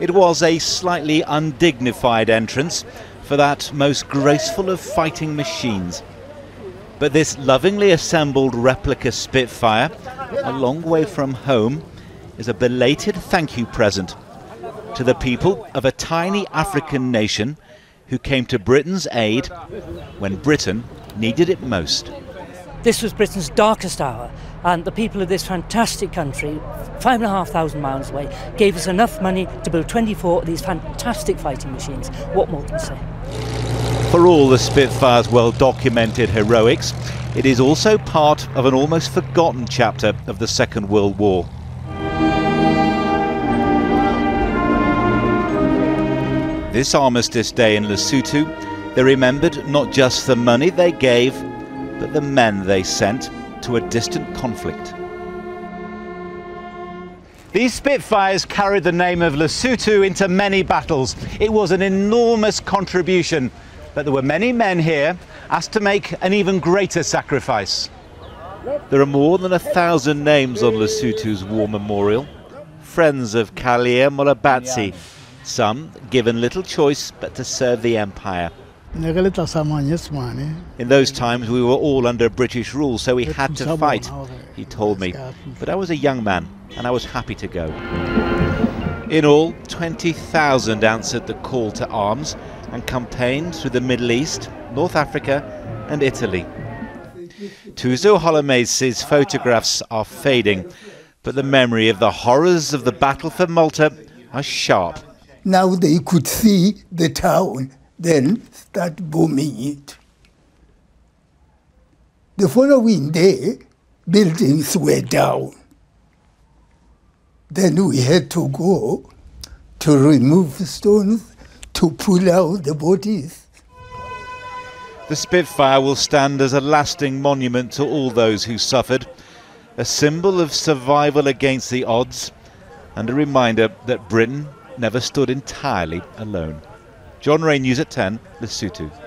It was a slightly undignified entrance for that most graceful of fighting machines. But this lovingly assembled replica Spitfire, a long way from home, is a belated thank you present to the people of a tiny African nation who came to Britain's aid when Britain needed it most. This was Britain's darkest hour, and the people of this fantastic country, five and a half thousand miles away, gave us enough money to build 24 of these fantastic fighting machines. What more can say? For all the Spitfire's well documented heroics, it is also part of an almost forgotten chapter of the Second World War. This Armistice Day in Lesotho, they remembered not just the money they gave, but the men they sent to a distant conflict. These Spitfires carried the name of Lesotho into many battles. It was an enormous contribution, but there were many men here asked to make an even greater sacrifice. There are more than a thousand names on Lesotho's war memorial. Friends of Kalia Molabatsi, some given little choice but to serve the empire. In those times we were all under British rule, so we had to fight, he told me. But I was a young man and I was happy to go. In all, 20,000 answered the call to arms and campaigned through the Middle East, North Africa and Italy. Tuzo Holomese's photographs are fading, but the memory of the horrors of the battle for Malta are sharp. Now they could see the town then start bombing it. The following day, buildings were down. Then we had to go to remove stones to pull out the bodies. The Spitfire will stand as a lasting monument to all those who suffered, a symbol of survival against the odds, and a reminder that Britain never stood entirely alone. John Ray News at 10, Lesotho.